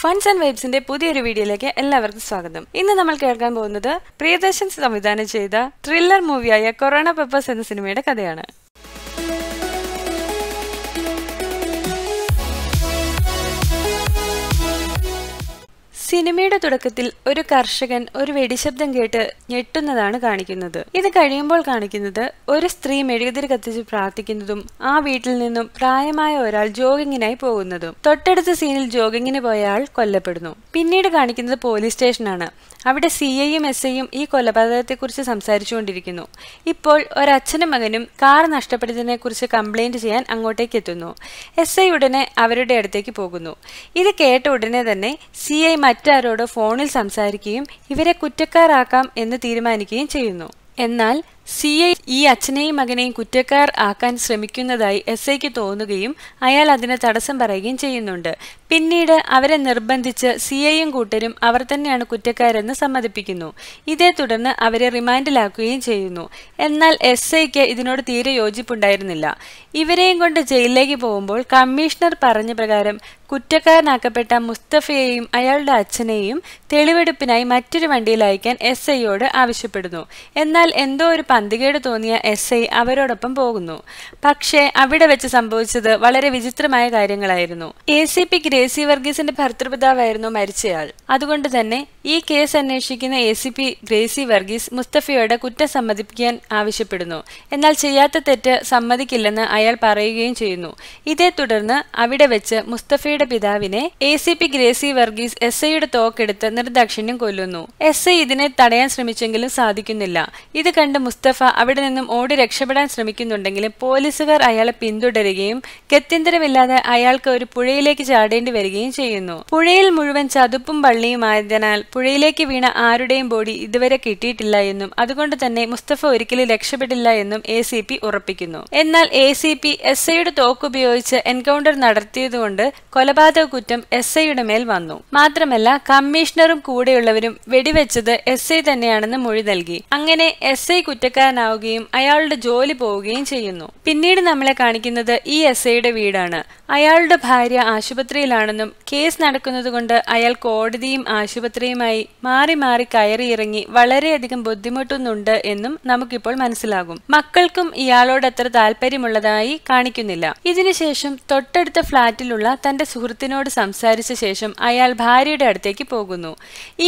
ഫൺസ് and വൈബ്സിന്റെ പുതിയൊരു വീഡിയോയിലേക്ക് എല്ലാവർക്കും സ്വാഗതം. ഇന്ന് നമ്മൾ കേൾക്കാൻ പോകുന്നത് പ്രിയദർശൻ സംവിധാനം ചെയ്ത ത്രില്ലർ മൂവിയായ കൊറോണ പെപ്പേഴ്സ് എന്ന സിനിമയുടെ കഥയാണ്. സിനിമയുടെ തുടക്കത്തിൽ ഒരു കർഷകൻ ഒരു വെടിശബ്ദം കേട്ട് ഞെട്ടുന്നതാണ് കാണിക്കുന്നത്. ഇത് കഴിയുമ്പോൾ കാണിക്കുന്നത് ഒരു സ്ത്രീ മെഴുകുതിരി കത്തിച്ച് പ്രാർത്ഥിക്കുന്നതും ആ വീട്ടിൽ നിന്നും പ്രായമായ ഒരാൾ ജോഗിങ്ങിനായി പോകുന്നതും. തൊട്ടടുത്ത സീനിൽ ജോഗിങ്ങിന് പോയ ആൾ കൊല്ലപ്പെടുന്നു. പിന്നീട് കാണിക്കുന്നത് പോലീസ് സ്റ്റേഷനാണ്. അവിടെ സി ഐയും എസ് ഐയും ഈ കൊലപാതകത്തെക്കുറിച്ച് സംസാരിച്ചുകൊണ്ടിരിക്കുന്നു. ഇപ്പോൾ ഒരച്ഛനും മകനും കാർ നഷ്ടപ്പെട്ടതിനെക്കുറിച്ച് കംപ്ലൈന്റ് ചെയ്യാൻ അങ്ങോട്ടേക്ക് എത്തുന്നു. എസ് ഐ ഉടനെ അവരുടെ അടുത്തേക്ക് പോകുന്നു. ഇത് കേട്ട ഉടനെ തന്നെ സി ഐ മറ്റാരോടോ ഫോണിൽ സംസാരിക്കുകയും ഇവരെ കുറ്റക്കാരാക്കാം എന്ന് തീരുമാനിക്കുകയും ചെയ്യുന്നു. എന്നാൽ സി ഐ ഈ അച്ഛനെയും മകനെയും കുറ്റക്കാർ ആക്കാൻ ശ്രമിക്കുന്നതായി എസ് ഐക്ക് തോന്നുകയും അയാൾ അതിന് തടസ്സം പറയുകയും ചെയ്യുന്നുണ്ട്. പിന്നീട് അവരെ നിർബന്ധിച്ച് സി ഐയും കൂട്ടരും അവർ തന്നെയാണ് കുറ്റക്കാരെന്ന് സമ്മതിപ്പിക്കുന്നു. ഇതേ തുടർന്ന് അവരെ റിമാൻഡിലാക്കുകയും ചെയ്യുന്നു. എന്നാൽ എസ് ഐക്ക് ഇതിനോട് തീരെ യോജിപ്പുണ്ടായിരുന്നില്ല. ഇവരെയും കൊണ്ട് ജയിലിലേക്ക് പോകുമ്പോൾ കമ്മീഷണർ പറഞ്ഞ പ്രകാരം കുറ്റക്കാരനാക്കപ്പെട്ട മുസ്തഫയെയും അയാളുടെ അച്ഛനെയും തെളിവെടുപ്പിനായി മറ്റൊരു വണ്ടിയിൽ അയക്കാൻ എസ് ഐയോട് ആവശ്യപ്പെടുന്നു. എന്നാൽ എന്തോ ഒരു പന്തികേട് തോന്നിയ എസ് ഐ അവരോടൊപ്പം പോകുന്നു. പക്ഷേ അവിടെ വെച്ച് സംഭവിച്ചത് വളരെ വിചിത്രമായ കാര്യങ്ങളായിരുന്നു. എ സി പി സി വർഗീസിന്റെ ഭർത്തൃപിതാവായിരുന്നു മരിച്ചയാൾ. അതുകൊണ്ട് തന്നെ ഈ കേസ് അന്വേഷിക്കുന്ന A C P Gracy Varghese മുസ്തഫയോട് കുറ്റം സമ്മതിപ്പിക്കാൻ ആവശ്യപ്പെടുന്നു. എന്നാൽ ചെയ്യാത്ത തെറ്റ് സമ്മതിക്കില്ലെന്ന് അയാൾ പറയുകയും ചെയ്യുന്നു. ഇതേ തുടർന്ന് അവിടെ വെച്ച് മുസ്തഫയുടെ പിതാവിനെ A C P Gracy Varghese S ഐയുടെ തോക്കെടുത്ത് നിർദാക്ഷിണ്യം കൊല്ലുന്നു. എസ് ഐ ഇതിനെ തടയാൻ ശ്രമിച്ചെങ്കിലും സാധിക്കുന്നില്ല. ഇത് കണ്ട് മുസ്തഫ അവിടെ നിന്നും ഓടി രക്ഷപ്പെടാൻ ശ്രമിക്കുന്നുണ്ടെങ്കിലും പോലീസുകാർ അയാളെ പിന്തുടരുകയും ഗത്യന്തരമില്ലാതെ അയാൾക്ക് ഒരു പുഴയിലേക്ക് ചാടേണ്ടി വരികയും ചെയ്യുന്നു. പുഴയിൽ മുഴുവൻ ചതുപ്പും പള്ളിയുമായതിനാൽ പുഴയിലേക്ക് വീണ ആരുടെയും ബോഡി ഇതുവരെ കിട്ടിയിട്ടില്ല എന്നും അതുകൊണ്ട് തന്നെ മുസ്തഫ ഒരിക്കലും രക്ഷപ്പെട്ടില്ല എന്നും എ സി പി ഉറപ്പിക്കുന്നു. എന്നാൽ എ സി പി എസ് ഐയുടെ തോക്കുപയോഗിച്ച് എൻകൗണ്ടർ നടത്തിയതുകൊണ്ട് കൊലപാതക കുറ്റം എസ് ഐയുടെ മേൽ വന്നു. മാത്രമല്ല കമ്മീഷണറും കൂടെയുള്ളവരും വെടിവെച്ചത് എസ് ഐ തന്നെയാണെന്ന് മൊഴി നൽകി. അങ്ങനെ എസ് ഐ കുറ്റക്കാരനാവുകയും അയാളുടെ ജോലി പോവുകയും ചെയ്യുന്നു. പിന്നീട് നമ്മളെ കാണിക്കുന്നത് ഈ എസ് ഐയുടെ വീടാണ്. അയാളുടെ ഭാര്യ ആശുപത്രിയിലാണെന്നും കേസ് നടക്കുന്നതുകൊണ്ട് അയാൾ കോടതിയും ആശുപത്രിയുമായി മാറി മാറി കയറിയിറങ്ങി വളരെയധികം ബുദ്ധിമുട്ടുന്നുണ്ട് എന്നും നമുക്കിപ്പോൾ മനസ്സിലാകും. മക്കൾക്കും ഇയാളോട് അത്ര താല്പര്യമുള്ളതായി കാണിക്കുന്നില്ല. ഇതിനുശേഷം തൊട്ടടുത്ത ഫ്ളാറ്റിലുള്ള തന്റെ സുഹൃത്തിനോട് സംസാരിച്ച ശേഷം അയാൾ ഭാര്യയുടെ അടുത്തേക്ക് പോകുന്നു.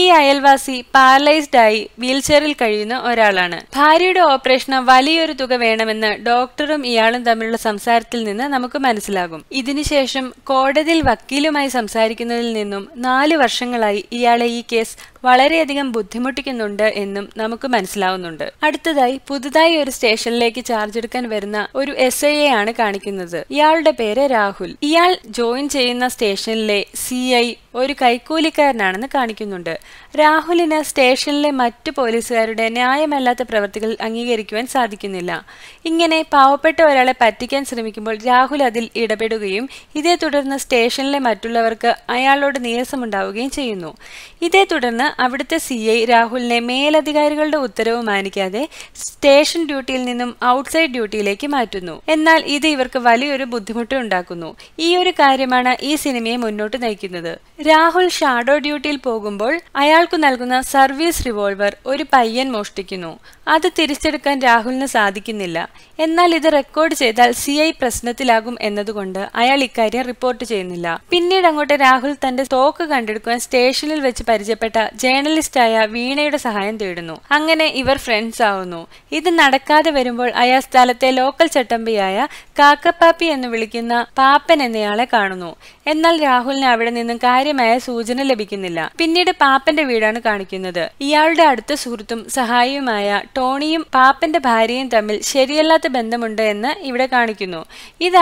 ഈ അയൽവാസി പാരലൈസ്ഡ് ആയി വീൽചെയറിൽ കഴിയുന്ന ഒരാളാണ്. ഭാര്യയുടെ ഓപ്പറേഷന് വലിയൊരു തുക വേണമെന്ന് ഡോക്ടറും ഇയാളും തമ്മിലുള്ള സംസാരത്തിൽ നിന്ന് നമുക്ക് മനസ്സിലാകും. ഇതിനുശേഷം കോടതിയിൽ വക്കീലുമായി സംസാരിക്കുന്നതിൽ നിന്നും നാല് വർഷങ്ങളായി ഇയാളെ ഈ കേസ് വളരെയധികം ബുദ്ധിമുട്ടിക്കുന്നുണ്ട് എന്നും നമുക്ക് മനസ്സിലാവുന്നുണ്ട്. അടുത്തതായി പുതുതായി ഒരു സ്റ്റേഷനിലേക്ക് ചാർജ് എടുക്കാൻ വരുന്ന ഒരു എസ് ഐ ആണ് കാണിക്കുന്നത്. ഇയാളുടെ പേര് രാഹുൽ. ഇയാൾ ജോയിൻ ചെയ്യുന്ന സ്റ്റേഷനിലെ സി ഐ ഒരു കൈക്കൂലിക്കാരനാണെന്ന് കാണിക്കുന്നുണ്ട്. രാഹുലിന് സ്റ്റേഷനിലെ മറ്റു പോലീസുകാരുടെ ന്യായമല്ലാത്ത പ്രവൃത്തികൾ അംഗീകരിക്കുവാൻ സാധിക്കുന്നില്ല. ഇങ്ങനെ പാവപ്പെട്ട ഒരാളെ പറ്റിക്കാൻ ശ്രമിക്കുമ്പോൾ രാഹുൽ അതിൽ ഇടപെടുകയും ഇതേ തുടർന്ന് സ്റ്റേഷനിലെ മറ്റുള്ളവർക്ക് അയാളോട് നീരസമുണ്ടാവുകയും ചെയ്യുന്നു. ഇതേ തുടർന്ന് അവിടുത്തെ സി ഐ രാഹുലിനെ മേലധികാരികളുടെ ഉത്തരവ് മാനിക്കാതെ സ്റ്റേഷൻ ഡ്യൂട്ടിയിൽ നിന്നും ഔട്ട്സൈഡ് ഡ്യൂട്ടിയിലേക്ക് മാറ്റുന്നു. എന്നാൽ ഇത് ഇവർക്ക് വലിയൊരു ബുദ്ധിമുട്ട് ഉണ്ടാക്കുന്നു. ഈ ഒരു കാര്യമാണ് ഈ സിനിമയെ മുന്നോട്ട് നയിക്കുന്നത്. രാഹുൽ ഷാഡോ ഡ്യൂട്ടിയിൽ പോകുമ്പോൾ അയാൾക്ക് നൽകുന്ന സർവീസ് റിവോൾവർ ഒരു പയ്യൻ മോഷ്ടിക്കുന്നു. അത് തിരിച്ചെടുക്കാൻ രാഹുലിന് സാധിക്കുന്നില്ല. എന്നാൽ ഇത് റെക്കോർഡ് ചെയ്താൽ സി ഐ പ്രശ്നത്തിലാകും എന്നതുകൊണ്ട് അയാൾ ഇക്കാര്യം റിപ്പോർട്ട് ചെയ്യുന്നില്ല. പിന്നീട് അങ്ങോട്ട് രാഹുൽ തന്റെ തോക്ക് കണ്ടെടുക്കുവാൻ സ്റ്റേഷനിൽ വെച്ച് പരിചയപ്പെട്ട ജേർണലിസ്റ്റായ വീണയുടെ സഹായം തേടുന്നു. അങ്ങനെ ഇവർ ഫ്രണ്ട്സ് ആവുന്നു. ഇത് നടക്കാതെ വരുമ്പോൾ അയാൾ സ്ഥലത്തെ ലോക്കൽ ചട്ടമ്പിയായ കാക്കപ്പാപ്പി എന്ന് വിളിക്കുന്ന പാപ്പൻ എന്നയാളെ കാണുന്നു. എന്നാൽ രാഹുലിന് അവിടെ നിന്നും കാര്യമായ സൂചന ലഭിക്കുന്നില്ല. പിന്നീട് പാപ്പന്റെ വീടാണ് കാണിക്കുന്നത്. ഇയാളുടെ അടുത്ത സുഹൃത്തും സഹായിയുമായ ടോണിയും പാപ്പന്റെ ഭാര്യയും തമ്മിൽ ശരിയല്ലാത്ത ബന്ധമുണ്ട് എന്ന് ഇവിടെ കാണിക്കുന്നു. ഇത്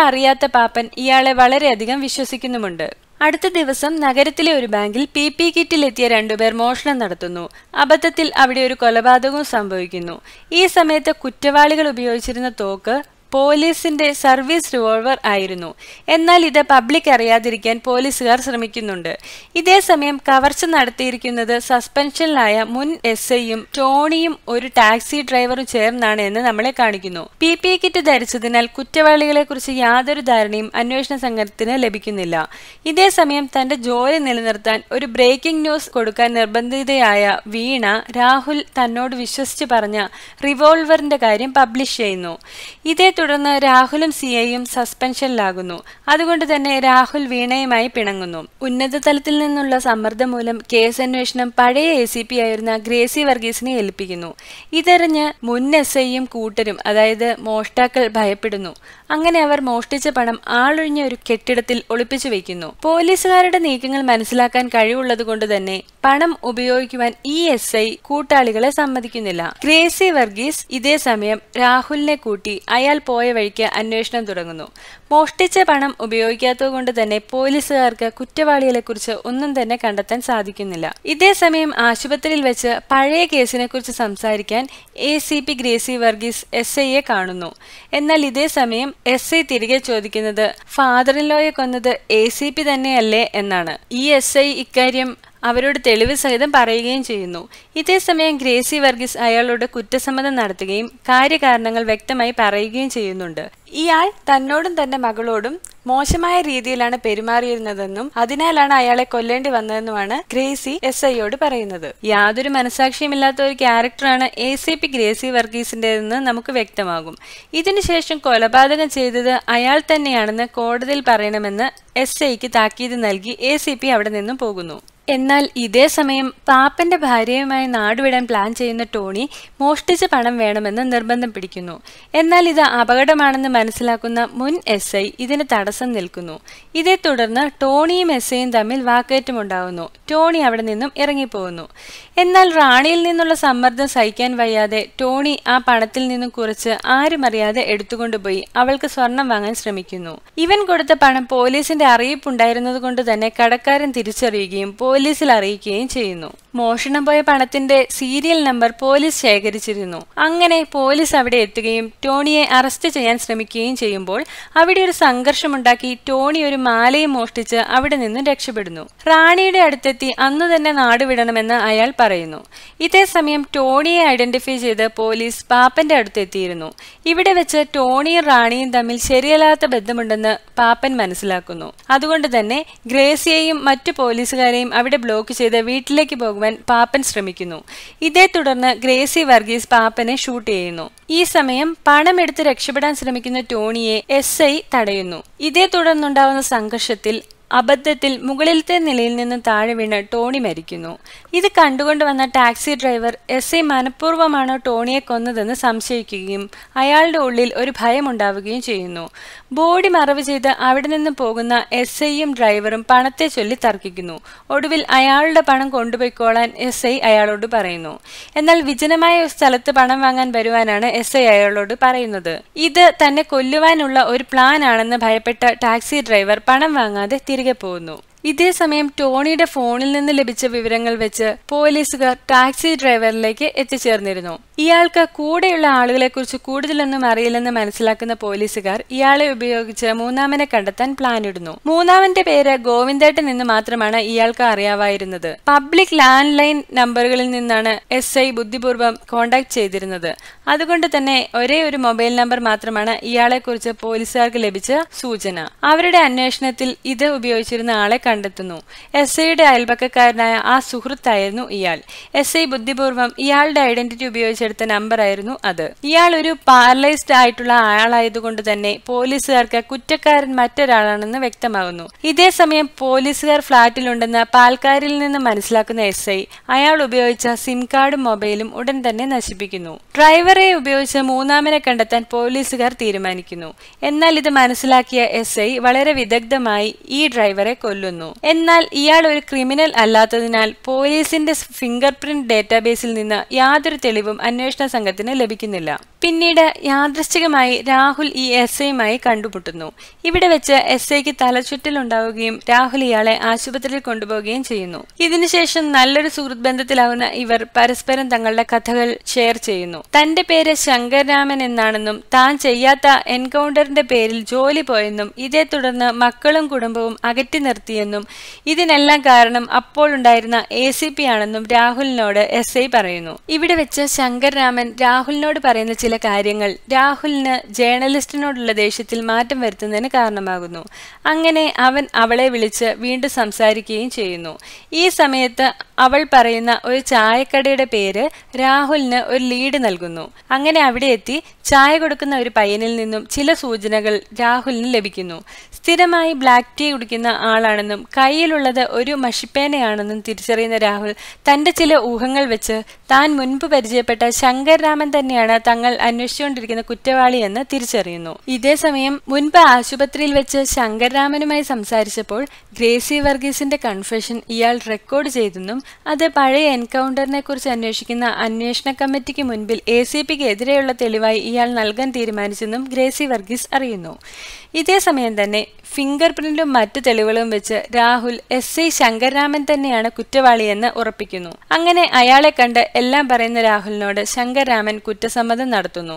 പാപ്പൻ ഇയാളെ വളരെയധികം വിശ്വസിക്കുന്നുമുണ്ട്. അടുത്ത ദിവസം നഗരത്തിലെ ഒരു ബാങ്കിൽ പി പി കിറ്റിലെത്തിയ രണ്ടുപേർ മോഷണം നടത്തുന്നു. അബദ്ധത്തിൽ അവിടെ ഒരു കൊലപാതകവും സംഭവിക്കുന്നു. ഈ സമയത്ത് കുറ്റവാളികൾ ഉപയോഗിച്ചിരുന്ന തോക്ക് പോലീസിന്റെ സർവീസ് റിവോൾവർ ആയിരുന്നു. എന്നാൽ ഇത് പബ്ലിക് അറിയാതിരിക്കാൻ പോലീസുകാർ ശ്രമിക്കുന്നുണ്ട്. ഇതേസമയം കവർച്ച നടത്തിയിരിക്കുന്നത് സസ്പെൻഷനിലായ മുൻ എസ് ഐയും ടോണിയും ഒരു ടാക്സി ഡ്രൈവറും ചേർന്നാണ് എന്ന് നമ്മളെ കാണിക്കുന്നു. പി പി കിറ്റ് ധരിച്ചതിനാൽ കുറ്റവാളികളെ കുറിച്ച് യാതൊരു ധാരണയും അന്വേഷണ സംഘത്തിന് ലഭിക്കുന്നില്ല. ഇതേസമയം തന്റെ ജോലി നിലനിർത്താൻ ഒരു ബ്രേക്കിംഗ് ന്യൂസ് കൊടുക്കാൻ നിർബന്ധിതയായ വീണ രാഹുൽ തന്നോട് വിശ്വസിച്ച് പറഞ്ഞ റിവോൾവറിന്റെ കാര്യം പബ്ലിഷ് ചെയ്യുന്നു. ഇതേ തുടർന്ന് രാഹുലും സിയയും സസ്പെൻഷനിലാകുന്നു. അതുകൊണ്ട് തന്നെ രാഹുൽ വീണയുമായി പിണങ്ങുന്നു. ഉന്നത തലത്തിൽ നിന്നുള്ള സമ്മർദ്ദം മൂലം കേസ് അന്വേഷണം പഴയ എ സി പി ആയിരുന്ന ഗ്രേസി വർഗീസിനെ ഏൽപ്പിക്കുന്നു. ഇതറിഞ്ഞ് മുൻ എസ് ഐയും കൂട്ടരും അതായത് മോഷ്ടാക്കൾ ഭയപ്പെടുന്നു. അങ്ങനെ അവർ മോഷ്ടിച്ച പണം ആളൊഴിഞ്ഞ ഒരു കെട്ടിടത്തിൽ ഒളിപ്പിച്ചു വെക്കുന്നു പോലീസുകാരുടെ നീക്കങ്ങൾ മനസ്സിലാക്കാൻ കഴിവുള്ളത് കൊണ്ട് തന്നെ പണം ഉപയോഗിക്കുവാൻ ഈ എസ് ഐ കൂട്ടാളികളെ സമ്മതിക്കുന്നില്ല. ഗ്രേസി വർഗീസ് ഇതേ സമയം രാഹുലിനെ കൂട്ടി അയാൾ പോയ വഴിക്ക് അന്വേഷണം തുടങ്ങുന്നു. മോഷ്ടിച്ച പണം ഉപയോഗിക്കാത്തതുകൊണ്ട് തന്നെ പോലീസുകാർക്ക് കുറ്റവാളികളെ കുറിച്ച് ഒന്നും തന്നെ കണ്ടെത്താൻ സാധിക്കുന്നില്ല. ഇതേസമയം ആശുപത്രിയിൽ വെച്ച് പഴയ കേസിനെ കുറിച്ച് സംസാരിക്കാൻ A C P Gracy Varghese S ഐയെ കാണുന്നു. എന്നാൽ ഇതേ സമയം എസ് ഐ തിരികെ ചോദിക്കുന്നത് ഫാദർ ഇൻ ലോയെ കൊന്നത് എ സി പി തന്നെയല്ലേ എന്നാണ്. ഈ എസ് ഐ ഇക്കാര്യം അവരോട് തെളിവ് സഹിതം പറയുകയും ചെയ്യുന്നു. ഇതേസമയം ഗ്രേസി വർഗീസ് അയാളോട് കുറ്റസമ്മതം നടത്തുകയും കാര്യകാരണങ്ങൾ വ്യക്തമായി പറയുകയും ചെയ്യുന്നുണ്ട്. ഇയാൾ തന്നോടും തന്റെ മകളോടും മോശമായ രീതിയിലാണ് പെരുമാറിയിരുന്നതെന്നും അതിനാലാണ് അയാളെ കൊല്ലേണ്ടി വന്നതെന്നുമാണ് ഗ്രേസി എസ് ഐയോട് പറയുന്നത്. യാതൊരു മനസാക്ഷിയുമില്ലാത്ത ഒരു ക്യാരക്ടറാണ് എ സി പി ഗ്രേസി വർഗീസിന്റേതെന്ന് നമുക്ക് വ്യക്തമാകും. ഇതിനുശേഷം കൊലപാതകം ചെയ്തത് അയാൾ തന്നെയാണെന്ന് കോടതിയിൽ പറയണമെന്ന് എസ് ഐക്ക് താക്കീത് നൽകി എ സി പി അവിടെ നിന്നും പോകുന്നു. എന്നാൽ ഇതേ സമയം പാപ്പന്റെ ഭാര്യയുമായി നാടുവിടാൻ പ്ലാൻ ചെയ്യുന്ന ടോണി മോഷ്ടിച്ച പണം വേണമെന്ന് നിർബന്ധം പിടിക്കുന്നു. എന്നാൽ ഇത് അപകടമാണെന്ന് മനസ്സിലാക്കുന്ന മുൻ എസ് ഐ ഇതിന് തടസ്സം നിൽക്കുന്നു. ഇതേ തുടർന്ന് ടോണിയും എസ് ഐയും തമ്മിൽ വാക്കേറ്റമുണ്ടാകുന്നു ടോണി അവിടെ നിന്നും ഇറങ്ങിപ്പോകുന്നു. എന്നാൽ റാണിയിൽ നിന്നുള്ള സമ്മർദ്ദം സഹിക്കാൻ വയ്യാതെ ടോണി ആ പണത്തിൽ നിന്നും കുറച്ച് ആരും അറിയാതെ എടുത്തുകൊണ്ടുപോയി അവൾക്ക് സ്വർണം വാങ്ങാൻ ശ്രമിക്കുന്നു. ഇവൻ കൊടുത്ത പണം പോലീസിന്റെ അറിയിപ്പുണ്ടായിരുന്നത് കൊണ്ട് തന്നെ കടക്കാരൻ തിരിച്ചറിയുകയും പോലീസിൽ അറിയിക്കുകയും ചെയ്യുന്നു. മോഷണം പോയ പണത്തിന്റെ സീരിയൽ നമ്പർ പോലീസ് ശേഖരിച്ചിരുന്നു. അങ്ങനെ പോലീസ് അവിടെ എത്തുകയും ടോണിയെ അറസ്റ്റ് ചെയ്യാൻ ശ്രമിക്കുകയും ചെയ്യുമ്പോൾ അവിടെ ഒരു സംഘർഷമുണ്ടാക്കി ടോണി ഒരു മാലയും മോഷ്ടിച്ച് അവിടെ നിന്നും രക്ഷപ്പെടുന്നു. റാണിയുടെ അടുത്തെത്തി അന്ന് തന്നെ നാടുവിടണമെന്ന് അയാൾ പറയുന്നു. ഇതേ സമയം ടോണിയെ ഐഡന്റിഫൈ ചെയ്ത് പോലീസ് പാപ്പന്റെ അടുത്തെത്തിയിരുന്നു ഇവിടെ വെച്ച് ടോണിയും റാണിയും തമ്മിൽ ശരിയല്ലാത്ത ബന്ധമുണ്ടെന്ന് പാപ്പൻ മനസ്സിലാക്കുന്നു. അതുകൊണ്ട് തന്നെ ഗ്രേസിയെയും മറ്റു പോലീസുകാരെയും അവിടെ ബ്ലോക്ക് ചെയ്ത് വീട്ടിലേക്ക് പോകുവാൻ പാപ്പൻ ശ്രമിക്കുന്നു. ഇതേ തുടർന്ന് ഗ്രേസി വർഗീസ് പാപ്പനെ ഷൂട്ട് ചെയ്യുന്നു. ഈ സമയം പണമെടുത്ത് രക്ഷപ്പെടാൻ ശ്രമിക്കുന്ന ടോണിയെ എസ് ഐ തടയുന്നു. ഇതേ തുടർന്നുണ്ടാവുന്ന സംഘർഷത്തിൽ അബദ്ധത്തിൽ മുകളിലത്തെ നിലയിൽ നിന്ന് താഴെ വീണ് ടോണി മരിക്കുന്നു. ഇത് കണ്ടുകൊണ്ട് വന്ന ടാക്സി ഡ്രൈവർ എസ് ഐ മനഃപൂർവമാണോ ടോണിയെ കൊന്നതെന്ന് സംശയിക്കുകയും അയാളുടെ ഉള്ളിൽ ഒരു ഭയമുണ്ടാവുകയും ചെയ്യുന്നു. ബോഡി മറവ് ചെയ്ത് അവിടെ നിന്ന് പോകുന്ന എസ് ഐയും ഡ്രൈവറും പണത്തെ ചൊല്ലി തർക്കിക്കുന്നു. ഒടുവിൽ അയാളുടെ പണം കൊണ്ടുപോയിക്കോളാൻ എസ് ഐ അയാളോട് പറയുന്നു. എന്നാൽ വിജനമായ ഒരു സ്ഥലത്ത് പണം വാങ്ങാൻ വരുവാനാണ് എസ് ഐ അയാളോട് പറയുന്നത്. ഇത് തന്നെ കൊല്ലുവാനുള്ള ഒരു പ്ലാൻ ആണെന്ന് ഭയപ്പെട്ട ടാക്സി ഡ്രൈവർ പണം വാങ്ങാതെ തിരികെ പോകുന്നു. ഇതേസമയം ടോണിയുടെ ഫോണിൽ നിന്ന് ലഭിച്ച വിവരങ്ങൾ വെച്ച് പോലീസുകാർ ടാക്സി ഡ്രൈവറിലേക്ക് എത്തിച്ചേർന്നിരുന്നു. ഇയാൾക്ക് കൂടെയുള്ള ആളുകളെക്കുറിച്ച് കൂടുതലൊന്നും അറിയില്ലെന്ന് മനസ്സിലാക്കുന്ന പോലീസുകാർ ഇയാളെ ഉപയോഗിച്ച് മൂന്നാമനെ കണ്ടെത്താൻ പ്ലാൻ ഇടുന്നു. മൂന്നാമന്റെ പേര് ഗോവിന്ദേട്ടൻ എന്ന് മാത്രമാണ് ഇയാൾക്ക് അറിയാവായിരുന്നത് പബ്ലിക് ലാൻഡ് ലൈൻ നമ്പറുകളിൽ നിന്നാണ് എസ് ഐ ബുദ്ധിപൂർവം കോണ്ടാക്ട് ചെയ്തിരുന്നത്. അതുകൊണ്ട് തന്നെ ഒരേ ഒരു മൊബൈൽ നമ്പർ മാത്രമാണ് ഇയാളെക്കുറിച്ച് പോലീസുകാർക്ക് ലഭിച്ച സൂചന. അവരുടെ അന്വേഷണത്തിൽ ഇത് ഉപയോഗിച്ചിരുന്ന ആളെ കണ്ടെത്തുന്നു. എസ് ഐയുടെ അയൽപക്കക്കാരനായ ആ സുഹൃത്തായിരുന്നു ഇയാൾ. എസ് ഐ ബുദ്ധിപൂർവം ഇയാളുടെ ഐഡന്റിറ്റി ഉപയോഗിച്ചെടുത്ത നമ്പറായിരുന്നു അത്. ഇയാൾ ഒരു പാരലൈസ്ഡ് ആയിട്ടുള്ള ആളായതുകൊണ്ട് തന്നെ പോലീസുകാർക്ക് കുറ്റക്കാരൻ മറ്റൊരാളാണെന്ന് വ്യക്തമാകുന്നു. ഇതേസമയം പോലീസുകാർ ഫ്ളാറ്റിലുണ്ടെന്ന് പാൽക്കാരിൽ നിന്ന് മനസ്സിലാക്കുന്ന എസ് ഐ അയാൾ ഉപയോഗിച്ച സിം കാർഡും മൊബൈലും ഉടൻ തന്നെ നശിപ്പിക്കുന്നു. ഡ്രൈവറെ ഉപയോഗിച്ച് മൂന്നാമനെ കണ്ടെത്താൻ പോലീസുകാർ തീരുമാനിക്കുന്നു. എന്നാൽ ഇത് മനസ്സിലാക്കിയ എസ് വളരെ വിദഗ്ധമായി ഈ ഡ്രൈവറെ കൊല്ലുന്നു. തോന്നുന്നു എന്നാൽ ഇയാൾ ഒരു ക്രിമിനൽ അല്ലാത്തതിനാൽ പോലീസിന്റെ ഫിംഗർ പ്രിന്റ് ഡേറ്റാബേസിൽ നിന്ന് യാതൊരു തെളിവും അന്വേഷണ സംഘത്തിന് ലഭിക്കുന്നില്ല. പിന്നീട് യാദൃശ്ചികമായി രാഹുൽ ഈ എസ് ഐയുമായി കണ്ടുമുട്ടുന്നു. ഇവിടെ വെച്ച് എസ് ഐക്ക് തലചുറ്റലുണ്ടാവുകയും രാഹുൽ ഇയാളെ ആശുപത്രിയിൽ കൊണ്ടുപോവുകയും ചെയ്യുന്നു. ഇതിനുശേഷം നല്ലൊരു സുഹൃത്ത് ബന്ധത്തിലാവുന്ന ഇവർ പരസ്പരം തങ്ങളുടെ കഥകൾ ഷെയർ ചെയ്യുന്നു. തന്റെ പേര് ശങ്കർരാമൻ എന്നാണെന്നും താൻ ചെയ്യാത്ത എൻകൗണ്ടറിന്റെ പേരിൽ ജോലി പോയെന്നും ഇതേ തുടർന്ന് മക്കളും കുടുംബവും അകറ്റി നിർത്തിയെന്നും ഇതിനെല്ലാം കാരണം അപ്പോൾ ഉണ്ടായിരുന്ന എ സി പി ആണെന്നും രാഹുലിനോട് എസ് ഐ പറയുന്നു. ഇവിടെ വെച്ച് ശങ്കർ രാമൻ രാഹുലിനോട് പറയുന്ന ചില കാര്യങ്ങൾ രാഹുലിന് ജേർണലിസ്റ്റിനോടുള്ള ദേഷ്യത്തിൽ മാറ്റം വരുത്തുന്നതിന് കാരണമാകുന്നു. അങ്ങനെ അവൻ അവളെ വിളിച്ച് വീണ്ടും സംസാരിക്കുകയും ചെയ്യുന്നു. ഈ സമയത്ത് അവൾ പറയുന്ന ഒരു ചായക്കടയുടെ പേര് രാഹുലിന് ഒരു ലീഡ് നൽകുന്നു. അങ്ങനെ അവിടെ എത്തി ചായ കൊടുക്കുന്ന ഒരു പയ്യനിൽ നിന്നും ചില സൂചനകൾ രാഹുലിന് ലഭിക്കുന്നു. സ്ഥിരമായി ബ്ലാക്ക് ടീ കുടിക്കുന്ന ആളാണെന്നും കയ്യിലുള്ളത് ഒരു മഷിപ്പേനയാണെന്നും തിരിച്ചറിയുന്ന രാഹുൽ തന്റെ ചില ഊഹങ്ങൾ വെച്ച് താൻ മുൻപ് പരിചയപ്പെട്ട ശങ്കർരാമൻ തന്നെയാണ് തങ്ങൾ അന്വേഷിച്ചുകൊണ്ടിരിക്കുന്ന കുറ്റവാളിയെന്ന് തിരിച്ചറിയുന്നു. ഇതേസമയം മുൻപ് ആശുപത്രിയിൽ വെച്ച് ശങ്കർരാമനുമായി സംസാരിച്ചപ്പോൾ ഗ്രേസി വർഗീസിന്റെ കൺഫെഷൻ ഇയാൾ റെക്കോർഡ് ചെയ്തെന്നും അത് പഴയ എൻകൗണ്ടറിനെ കുറിച്ച് അന്വേഷിക്കുന്ന അന്വേഷണ കമ്മിറ്റിക്ക് മുൻപിൽ എ സി പിക്ക് എതിരെയുള്ള തെളിവായി ഇയാൾ നൽകാൻ തീരുമാനിച്ചെന്നും ഗ്രേസി വർഗീസ് അറിയുന്നു. ഇതേ സമയം തന്നെ ഫിംഗർ പ്രിന്റും മറ്റു തെളിവുകളും വെച്ച് രാഹുൽ എസ് ഐ ശങ്കർരാമൻ തന്നെയാണ് കുറ്റവാളിയെന്ന് ഉറപ്പിക്കുന്നു. അങ്ങനെ അയാളെ കണ്ട് എല്ലാം പറയുന്ന രാഹുലിനോട് ശങ്കർരാമൻ കുറ്റസമ്മതം നടത്തുന്നു.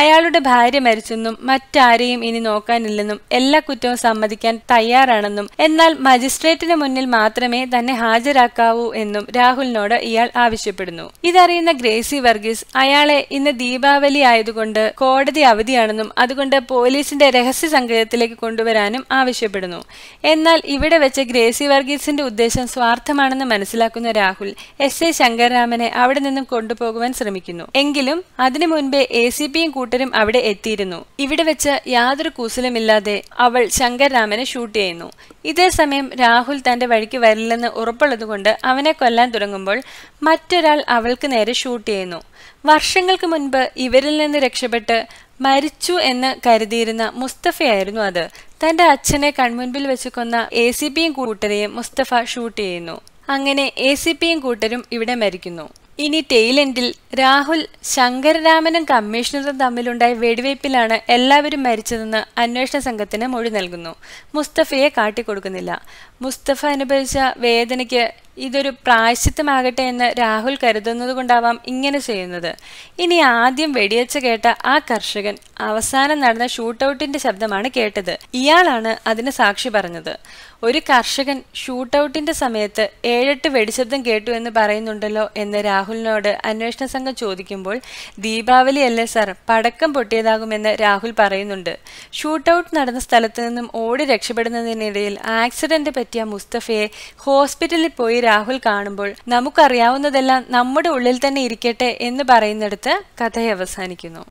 അയാളുടെ ഭാര്യ മരിച്ചെന്നും മറ്റാരെയും ഇനി നോക്കാനില്ലെന്നും എല്ലാ കുറ്റവും സമ്മതിക്കാൻ തയ്യാറാണെന്നും എന്നാൽ മജിസ്ട്രേറ്റിന് മുന്നിൽ മാത്രമേ തന്നെ ഹാജരാക്കാവൂ എന്നും രാഹുലിനോട് ഇയാൾ ആവശ്യപ്പെടുന്നു. ഇതറിയുന്ന ഗ്രേസി വർഗീസ് അയാളെ ഇന്ന് ദീപാവലി ആയതുകൊണ്ട് കോടതി അവധിയാണെന്നും അതുകൊണ്ട് പോലീസിന്റെ രഹസ്യ സങ്കേതത്തിലേക്ക് കൊണ്ടുവരാനും ആവശ്യപ്പെടുന്നു. എന്നാൽ ഇവിടെ വെച്ച് ഗ്രേസി വർഗീസിന്റെ ഉദ്ദേശം സ്വാർത്ഥമാണെന്ന് മനസ്സിലാക്കുന്ന രാഹുൽ എസ് എ ശങ്കർരാമനെ അവിടെ നിന്നും കൊണ്ടുപോകുവാൻ ശ്രമിക്കുന്നു. എങ്കിലും അതിനു മുൻപേ എ സി പിയും കൂട്ടരും അവിടെ എത്തിയിരുന്നു. ഇവിടെ വെച്ച് യാതൊരു കൂസലുമില്ലാതെ അവൾ ശങ്കർരാമനെ ഷൂട്ട് ചെയ്യുന്നു. ഇതേ സമയം രാഹുൽ തന്റെ വഴിക്ക് വരില്ലെന്ന് ഉറപ്പുള്ളതുകൊണ്ട് അവനെ കൊല്ലാൻ തുടങ്ങുമ്പോൾ മറ്റൊരാൾ അവൾക്ക് നേരെ ഷൂട്ട് ചെയ്യുന്നു. വർഷങ്ങൾക്ക് മുൻപ് ഇവരിൽ നിന്ന് രക്ഷപ്പെട്ട് മരിച്ചു എന്ന് കരുതിയിരുന്ന മുസ്തഫയായിരുന്നു അത്. തന്റെ അച്ഛനെ കൺമുൻപിൽ വെച്ച് കൊന്ന എ സി പിയും കൂട്ടരെയും മുസ്തഫ ഷൂട്ട് ചെയ്യുന്നു. അങ്ങനെ എ സി പിയും കൂട്ടരും ഇവിടെ മരിക്കുന്നു. ഇനി ടെയിലെൻഡിൽ രാഹുൽ ശങ്കരരാമനും കമ്മീഷണറും തമ്മിലുണ്ടായ വെടിവയ്പിലാണ് എല്ലാവരും മരിച്ചതെന്ന് അന്വേഷണ സംഘത്തിന് മൊഴി നൽകുന്നു. മുസ്തഫയെ കാട്ടിക്കൊടുക്കുന്നില്ല. മുസ്തഫ അനുഭവിച്ച വേദനയ്ക്ക് ഇതൊരു പ്രായശ്ചിത്തമാകട്ടെ എന്ന് രാഹുൽ കരുതുന്നത് കൊണ്ടാവാം ഇങ്ങനെ ചെയ്യുന്നത്. ഇനി ആദ്യം വെടിയച്ച കേട്ട ആ കർഷകൻ അവസാനം നടന്ന ഷൂട്ടൌട്ടിന്റെ ശബ്ദമാണ് കേട്ടത്. ഇയാളാണ് അതിന് സാക്ഷി പറഞ്ഞത്. ഒരു കർഷകൻ ഷൂട്ടൌട്ടിന്റെ സമയത്ത് ഏഴെട്ട് വെടിശബ്ദം കേട്ടു എന്ന് പറയുന്നുണ്ടല്ലോ എന്ന് രാഹുലിനോട് അന്വേഷണ സംഘം ചോദിക്കുമ്പോൾ ദീപാവലി അല്ലേ സാർ? പടക്കം പൊട്ടിയതാകുമെന്ന് രാഹുൽ പറയുന്നുണ്ട്. ഷൂട്ടൌട്ട് നടന്ന സ്ഥലത്ത് നിന്നും ഓടി രക്ഷപ്പെടുന്നതിനിടയിൽ ആക്സിഡന്റ് പറ്റിയ മുസ്തഫയെ ഹോസ്പിറ്റലിൽ പോയി രാഹുൽ കാണുമ്പോൾ നമുക്കറിയാവുന്നതെല്ലാം നമ്മുടെ ഉള്ളിൽ തന്നെ ഇരിക്കട്ടെ എന്ന് പറയുന്നിടത്ത് കഥ അവസാനിക്കുന്നു.